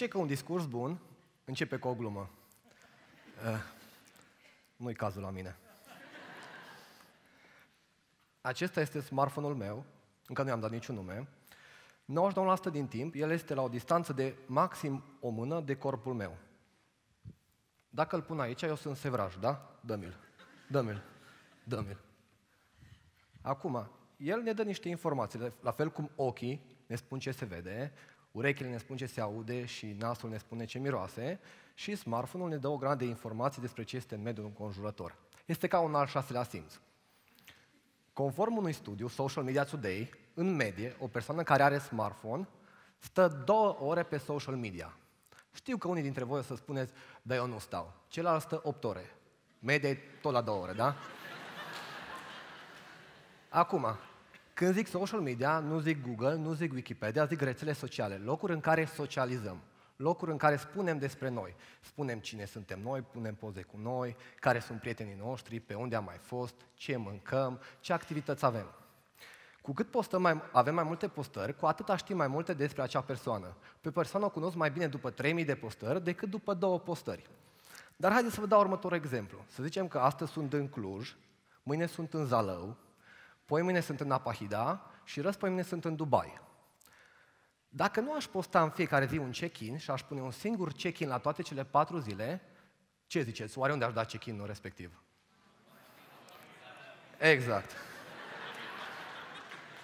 zice că un discurs bun începe cu o glumă. Uh, nu-i cazul la mine. Acesta este smartphone-ul meu, încă nu i-am dat niciun nume. 99% din timp, el este la o distanță de maxim o mână de corpul meu. Dacă îl pun aici, eu sunt sevraj, da? Dă-mi-l. Dă-mi-l. Dă-mi-l. Acum, el ne dă niște informații, la fel cum ochii ne spun ce se vede, urechile ne spun ce se aude și nasul ne spune ce miroase și smartphone-ul ne dă o grămadă de informații despre ce este în mediul înconjurător. Este ca un al șaselea simț. Conform unui studiu, Social Media Today, în medie, o persoană care are smartphone stă două ore pe social media. Știu că unii dintre voi o să spuneți, dar eu nu stau. Celălalt stă 8 ore. Media e tot la două ore, da? Acum, când zic social media, nu zic Google, nu zic Wikipedia, zic rețele sociale, locuri în care socializăm, locuri în care spunem despre noi. Spunem cine suntem noi, punem poze cu noi, care sunt prietenii noștri, pe unde am mai fost, ce mâncăm, ce activități avem. Cu cât postăm mai, avem mai multe postări, cu atât știm mai multe despre acea persoană. Pe persoană o cunosc mai bine după 3000 de postări decât după două postări. Dar haideți să vă dau următorul exemplu. Să zicem că astăzi sunt în Cluj, mâine sunt în Zalău, poi mâine sunt în Apahida și răspoi mâine sunt în Dubai. Dacă nu aș posta în fiecare zi un check-in și aș pune un singur check-in la toate cele patru zile, ce ziceți? Oare unde aș da check-in-ul respectiv? Exact.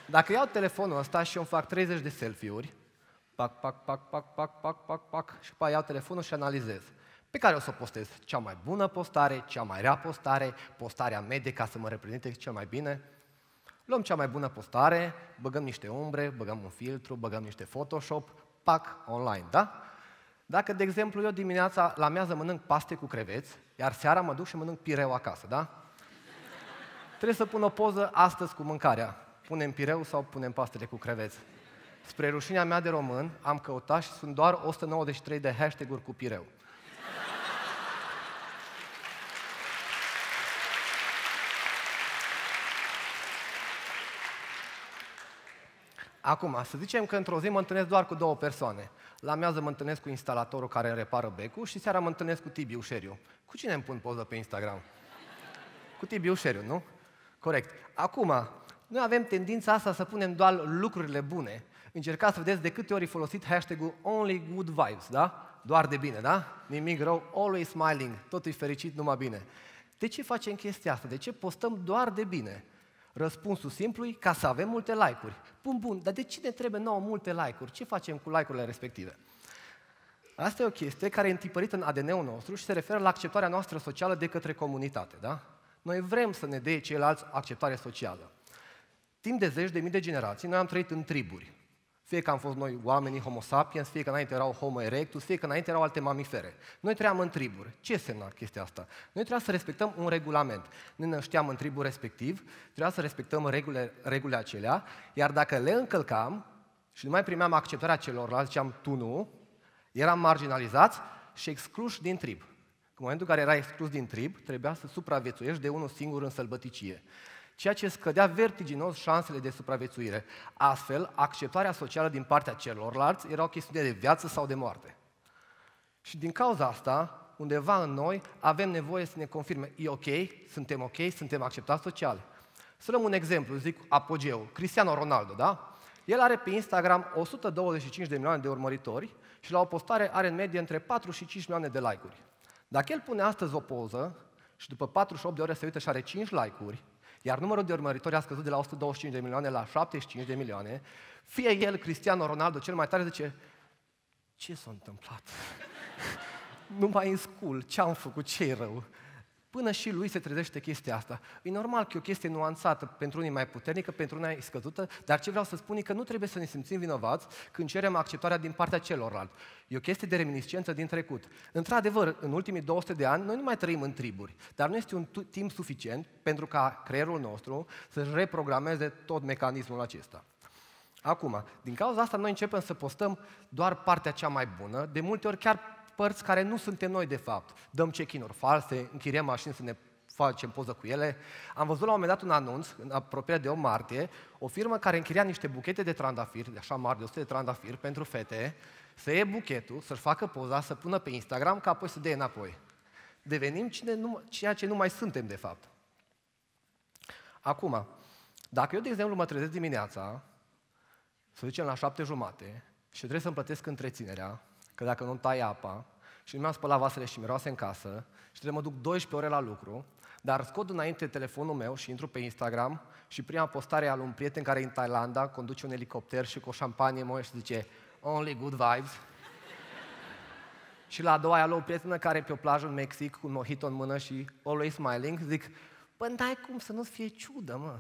Dacă iau telefonul ăsta și îmi fac 30 de selfie-uri, pac, pac, pac, pac, pac, pac, pac, pac, și după iau telefonul și analizez. Pe care o să o postez? Cea mai bună postare, cea mai rea postare, postarea medie ca să mă reprezinte cel mai bine? Luăm cea mai bună postare, băgăm niște umbre, băgăm un filtru, băgăm niște Photoshop, pac, online, da? Dacă, de exemplu, eu dimineața la mează mănânc paste cu creveți, iar seara mă duc și mănânc pireu acasă, da? Trebuie să pun o poză astăzi cu mâncarea. Punem pireu sau punem pastele cu creveți? Spre rușinea mea de român, am căutat și sunt doar 193 de hashtag-uri cu pireu. Acum, să zicem că într-o zi mă întâlnesc doar cu două persoane. La miază mă întâlnesc cu instalatorul care îmi repară becul și seara mă întâlnesc cu Tibi Ușeriu. Cu cine îmi pun poză pe Instagram? Cu Tibi Ușeriu, nu? Corect. Acum, noi avem tendința asta să punem doar lucrurile bune. Încercați să vedeți de câte ori folosit hashtag-ul only good vibes, da? Doar de bine, da? Nimic rău, always smiling, totul e fericit, numai bine. De ce facem chestia asta? De ce postăm doar de bine? Răspunsul simplu e ca să avem multe like-uri. Bun, bun, dar de ce ne trebuie nouă multe like-uri? Ce facem cu like-urile respective? Asta e o chestie care e întipărită în ADN-ul nostru și se referă la acceptarea noastră socială de către comunitate, da? Noi vrem să ne dea ceilalți acceptare socială. Timp de zeci de mii de generații, noi am trăit în triburi. Fie că am fost noi oamenii homo sapiens, fie că înainte erau homo erectus, fie că înainte erau alte mamifere. Noi trăiam în triburi. Ce semna chestia asta? Noi trebuia să respectăm un regulament. Ne nășteam în tribul respectiv, trebuia să respectăm regulile, regulile acelea, iar dacă le încălcam și nu mai primeam acceptarea celorlalți, ziceam tu nu, eram marginalizați și excluși din trib. În momentul în care erai exclus din trib, trebuia să supraviețuiești de unul singur în sălbăticie ceea ce scădea vertiginos șansele de supraviețuire. Astfel, acceptarea socială din partea celorlalți era o chestiune de viață sau de moarte. Și din cauza asta, undeva în noi, avem nevoie să ne confirme, e ok, suntem ok, suntem acceptați social. Să luăm un exemplu, zic apogeu, Cristiano Ronaldo, da? El are pe Instagram 125 de milioane de urmăritori și la o postare are în medie între 4 și 5 milioane de like-uri. Dacă el pune astăzi o poză și după 48 de ore se uită și are 5 like-uri, iar numărul de urmăritori a scăzut de la 125 de milioane la 75 de milioane, fie el, Cristiano Ronaldo, cel mai tare, zice, ce s-a întâmplat? nu mai în scul, ce am făcut, ce e rău? Până și lui se trezește chestia asta. E normal că e o chestie nuanțată, pentru unii mai puternică, pentru unii mai scăzută, dar ce vreau să spun e că nu trebuie să ne simțim vinovați când cerem acceptarea din partea celorlalți. E o chestie de reminiscență din trecut. Într-adevăr, în ultimii 200 de ani, noi nu mai trăim în triburi, dar nu este un timp suficient pentru ca creierul nostru să-și reprogrameze tot mecanismul acesta. Acum, din cauza asta, noi începem să postăm doar partea cea mai bună, de multe ori chiar părți care nu suntem noi de fapt. Dăm check-in-uri false, închiriem mașini să ne facem poză cu ele. Am văzut la un moment dat un anunț, în apropiere de 8 martie, o firmă care închiria niște buchete de trandafiri, de așa mari, de 100 de trandafiri, pentru fete, să iei buchetul, să-și facă poza, să pună pe Instagram, ca apoi să dea înapoi. Devenim cine nu, ceea ce nu mai suntem, de fapt. Acum, dacă eu, de exemplu, mă trezesc dimineața, să zicem la șapte jumate, și trebuie să-mi plătesc întreținerea, că dacă nu tai apa, și nu mi-am spălat vasele și miroase în casă, și trebuie să mă duc 12 ore la lucru, dar scot înainte telefonul meu și intru pe Instagram și prima postare al un prieten care e în Thailanda, conduce un elicopter și cu o șampanie mă și zice Only good vibes. și la a doua e o prietenă care e pe o plajă în Mexic cu un mojito în mână și always smiling, zic, bă, n-ai cum să nu-ți fie ciudă, mă.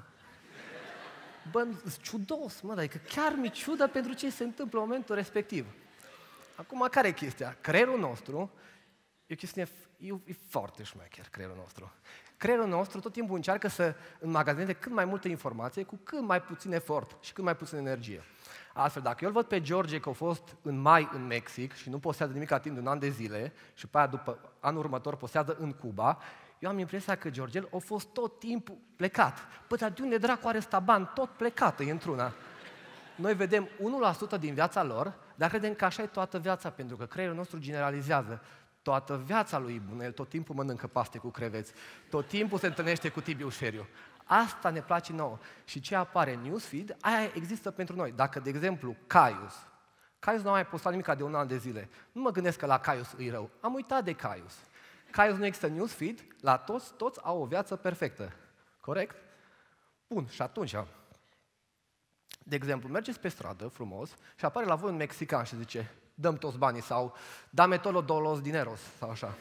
Bă, ciudos, mă, adică chiar mi ciudă pentru ce se întâmplă în momentul respectiv. Acum, care e chestia? Creierul nostru e o chestie, e, e foarte șmecher, creierul nostru. Creierul nostru tot timpul încearcă să înmagazineze cât mai multă informație cu cât mai puțin efort și cât mai puțin energie. Astfel, dacă eu îl văd pe George că a fost în mai în Mexic și nu postează nimic timp de un an de zile și pe aia după anul următor postează în Cuba, eu am impresia că Georgel a fost tot timpul plecat. Păi, dar de unde dracu are bani? Tot plecat e într-una. Noi vedem 1% din viața lor, dar credem că așa e toată viața, pentru că creierul nostru generalizează. Toată viața lui bună, el tot timpul mănâncă paste cu creveți, tot timpul se întâlnește cu Tibiu Șeriu. Asta ne place nouă. Și ce apare în newsfeed, aia există pentru noi. Dacă, de exemplu, Caius, Caius nu a mai postat nimic de un an de zile. Nu mă gândesc că la Caius îi rău. Am uitat de Caius. Caius nu există newsfeed, la toți, toți au o viață perfectă. Corect? Bun, și atunci, de exemplu, mergeți pe stradă frumos și apare la voi un mexican și zice, dăm toți banii sau dame tolo dolos dineros sau așa.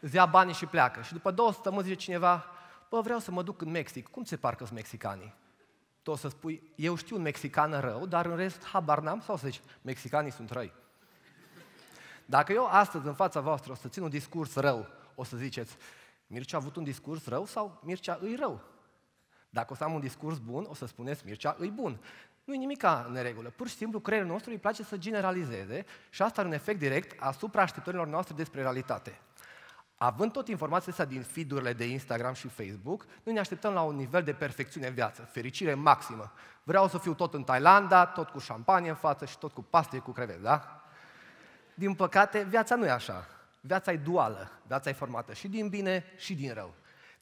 Îți ia banii și pleacă. Și după două săptămâni zice cineva, bă, vreau să mă duc în Mexic. Cum se parcă sunt mexicanii? Tu o să spui, eu știu un mexican rău, dar în rest habar n-am sau să zici, mexicanii sunt răi. Dacă eu astăzi în fața voastră o să țin un discurs rău, o să ziceți, Mircea a avut un discurs rău sau Mircea îi rău? Dacă o să am un discurs bun, o să spuneți Mircea îi bun. Nu e nimic în neregulă. Pur și simplu creierul nostru îi place să generalizeze și asta are un efect direct asupra așteptărilor noastre despre realitate. Având tot informațiile astea din feed-urile de Instagram și Facebook, noi ne așteptăm la un nivel de perfecțiune în viață, fericire maximă. Vreau să fiu tot în Thailanda, tot cu șampanie în față și tot cu paste cu creveți, da? Din păcate, viața nu e așa. Viața e duală, viața e formată și din bine și din rău.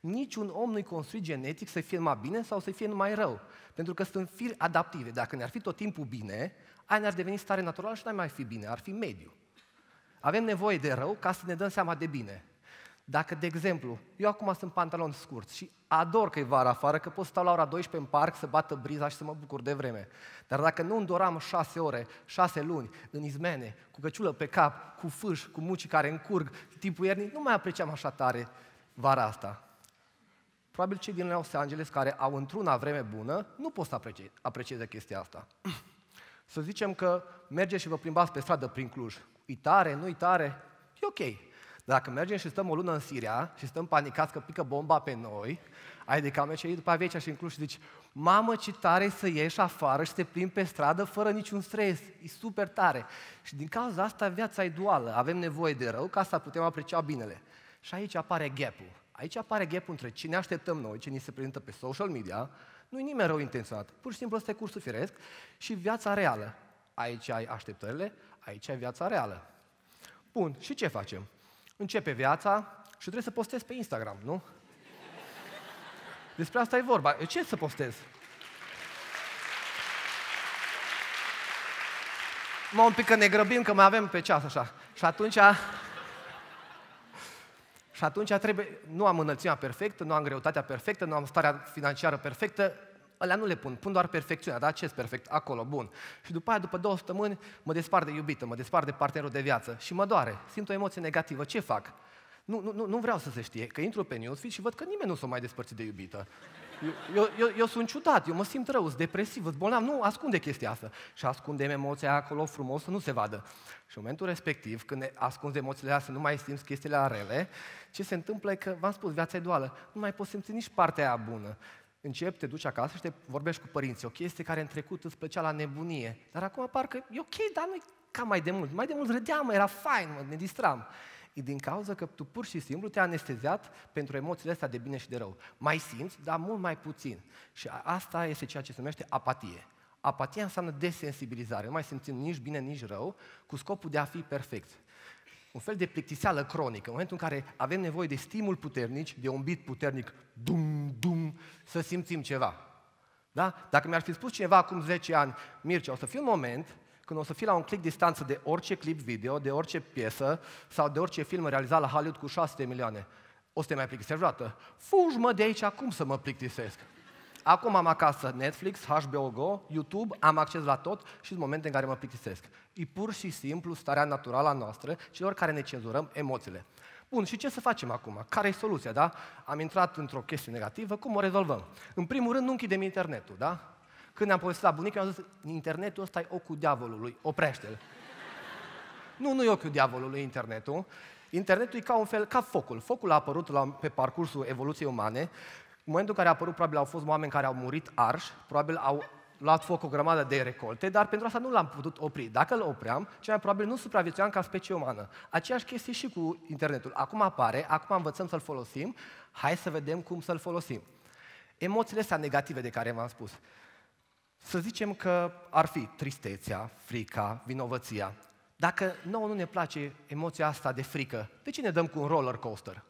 Niciun om nu-i construit genetic să fie mai bine sau să fie mai rău. Pentru că sunt firi adaptive. Dacă ne-ar fi tot timpul bine, aia ne-ar deveni stare naturală și n-ar mai fi bine, ar fi mediu. Avem nevoie de rău ca să ne dăm seama de bine. Dacă, de exemplu, eu acum sunt pantaloni scurți și ador că e vara afară, că pot sta la ora 12 în parc să bată briza și să mă bucur de vreme. Dar dacă nu îndoram șase ore, șase luni, în izmene, cu căciulă pe cap, cu fâș, cu muci care încurg, timpul iernii, nu mai apreciam așa tare vara asta. Probabil cei din Los Angeles care au într-una vreme bună, nu pot să aprecie, aprecieze chestia asta. Să zicem că mergeți și vă plimbați pe stradă prin Cluj. E tare, nu-i tare? E ok. Dacă mergem și stăm o lună în Siria și stăm panicați că pică bomba pe noi, ai de cam și după aici și în Cluj și zici, mamă ce tare să ieși afară și să te plimbi pe stradă fără niciun stres, e super tare. Și din cauza asta viața e duală, avem nevoie de rău ca să putem aprecia binele. Și aici apare gap-ul. Aici apare gap între ce ne așteptăm noi, ce ni se prezintă pe social media, nu e nimeni rău intenționat, pur și simplu ăsta e cursul firesc, și viața reală. Aici ai așteptările, aici ai viața reală. Bun, și ce facem? începe viața și trebuie să postezi pe Instagram, nu? Despre asta e vorba. Ce să postez? Mă un pic că ne grăbim, că mai avem pe ceas așa. Și atunci... Și atunci trebuie... Nu am înălțimea perfectă, nu am greutatea perfectă, nu am starea financiară perfectă, alea nu le pun, pun doar perfecțiunea, da? ce perfect? Acolo, bun. Și după aia, după două săptămâni, mă despart de iubită, mă despart de partenerul de viață și mă doare, simt o emoție negativă, ce fac? Nu, nu, nu vreau să se știe, că intru pe newsfeed și văd că nimeni nu s-a mai despărțit de iubită. Eu, eu, eu, eu sunt ciudat, eu mă simt rău, sunt depresiv, sunt bolnav. Nu, ascunde chestia asta. Și ascundem emoția acolo frumos să nu se vadă. Și în momentul respectiv, când ne ascunzi emoțiile astea, să nu mai simți chestiile rele, ce se întâmplă e că, v-am spus, viața e duală. Nu mai poți simți nici partea aia bună începi, te duci acasă și te vorbești cu părinții. O chestie care în trecut îți plăcea la nebunie. Dar acum parcă e ok, dar nu ca mai de mult. Mai de mult râdeam, era fain, mă, ne distram. E din cauza că tu pur și simplu te-ai anesteziat pentru emoțiile astea de bine și de rău. Mai simți, dar mult mai puțin. Și asta este ceea ce se numește apatie. Apatia înseamnă desensibilizare. Nu mai simțim nici bine, nici rău, cu scopul de a fi perfect. Un fel de plictiseală cronică. În momentul în care avem nevoie de stimul puternic, de un bit puternic, dum, dum, să simțim ceva. Da? Dacă mi-ar fi spus cineva acum 10 ani, Mircea, o să fie un moment când o să fii la un click distanță de orice clip video, de orice piesă sau de orice film realizat la Hollywood cu 600 milioane, o să te mai plictisești vreodată? Fugi mă de aici acum să mă plictisesc. Acum am acasă Netflix, HBO Go, YouTube, am acces la tot și sunt momente în care mă plictisesc. E pur și simplu starea naturală a noastră, celor care ne cenzurăm emoțiile. Bun, și ce să facem acum? Care e soluția, da? Am intrat într-o chestie negativă, cum o rezolvăm? În primul rând, nu închidem internetul, da? Când ne-am povestit la bunică, am zis, internetul ăsta e ocul diavolului, oprește-l. nu, nu e ochiul diavolului internetul. Internetul e ca un fel, ca focul. Focul a apărut la, pe parcursul evoluției umane. În momentul în care a apărut, probabil au fost oameni care au murit arși, probabil au luat foc o grămadă de recolte, dar pentru asta nu l-am putut opri. Dacă îl opream, cel mai probabil nu supraviețuiam ca specie umană. Aceeași chestie și cu internetul. Acum apare, acum învățăm să-l folosim, hai să vedem cum să-l folosim. Emoțiile astea negative de care v-am spus. Să zicem că ar fi tristețea, frica, vinovăția. Dacă nouă nu ne place emoția asta de frică, de ce ne dăm cu un roller coaster?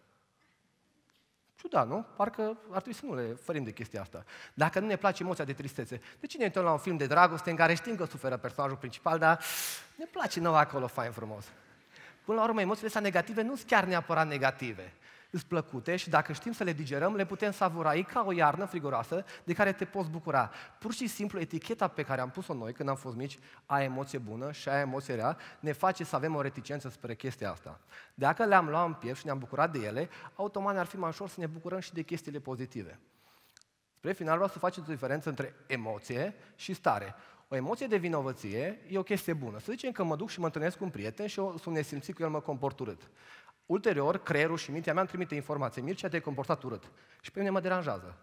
Ciudat, nu? Parcă ar trebui să nu le ferim de chestia asta. Dacă nu ne place emoția de tristețe, de ce ne uităm la un film de dragoste în care știm că suferă personajul principal, dar ne place nouă acolo fain frumos? Până la urmă, emoțiile astea negative nu sunt chiar neapărat negative îți plăcute și dacă știm să le digerăm, le putem savura. E ca o iarnă friguroasă de care te poți bucura. Pur și simplu, eticheta pe care am pus-o noi când am fost mici, a emoție bună și a emoție rea, ne face să avem o reticență spre chestia asta. Dacă le-am luat în piept și ne-am bucurat de ele, automat ar fi mai ușor să ne bucurăm și de chestiile pozitive. Spre final vreau să faceți o diferență între emoție și stare. O emoție de vinovăție e o chestie bună. Să zicem că mă duc și mă întâlnesc cu un prieten și eu sunt nesimțit cu el, mă comport urât. Ulterior, creierul și mintea mea îmi trimite informație. Mircea, te-ai comportat urât. Și pe mine mă deranjează.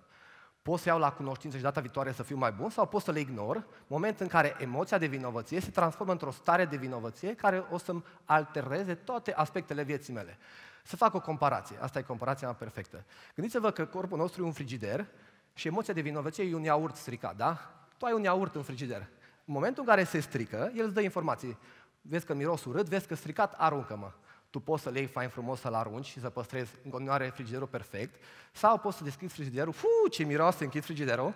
Pot să iau la cunoștință și data viitoare să fiu mai bun sau pot să le ignor, moment în care emoția de vinovăție se transformă într-o stare de vinovăție care o să-mi altereze toate aspectele vieții mele. Să fac o comparație. Asta e comparația mea perfectă. Gândiți-vă că corpul nostru e un frigider și emoția de vinovăție e un iaurt stricat, da? Tu ai un iaurt în frigider. În momentul în care se strică, el îți dă informații. Vezi că miros urât, vezi că stricat, aruncă-mă tu poți să-l iei fain frumos, să-l arunci și să păstrezi în continuare frigiderul perfect, sau poți să deschizi frigiderul, fu, ce miroase, închid frigiderul,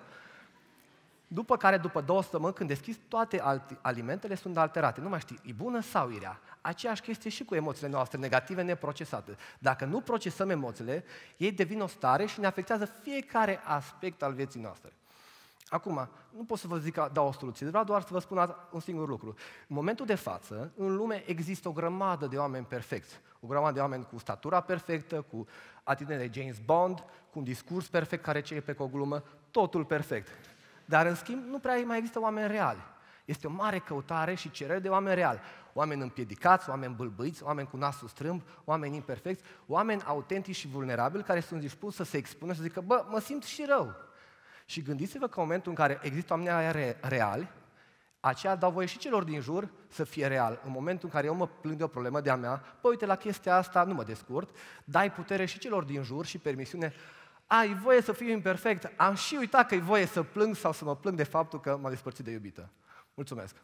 după care, după două săptămâni, când deschizi, toate alimentele sunt alterate. Nu mai știi, e bună sau e rea. Aceeași chestie și cu emoțiile noastre negative neprocesate. Dacă nu procesăm emoțiile, ei devin o stare și ne afectează fiecare aspect al vieții noastre. Acum, nu pot să vă zic că dau o soluție, vreau doar să vă spun un singur lucru. În momentul de față, în lume există o grămadă de oameni perfecți. O grămadă de oameni cu statura perfectă, cu atitudine de James Bond, cu un discurs perfect care ce pe cu o glumă, totul perfect. Dar, în schimb, nu prea mai există oameni reali. Este o mare căutare și cerere de oameni reali. Oameni împiedicați, oameni bâlbâiți, oameni cu nasul strâmb, oameni imperfecți, oameni autentici și vulnerabili care sunt dispuși să se expună și să zică, bă, mă simt și rău. Și gândiți-vă că în momentul în care există oameni re- reali, aceea dau voie și celor din jur să fie real. În momentul în care eu mă plâng de o problemă de-a mea, păi uite, la chestia asta nu mă descurt, dai putere și celor din jur și permisiune ai voie să fiu imperfect, am și uitat că e voie să plâng sau să mă plâng de faptul că m-am despărțit de iubită. Mulțumesc!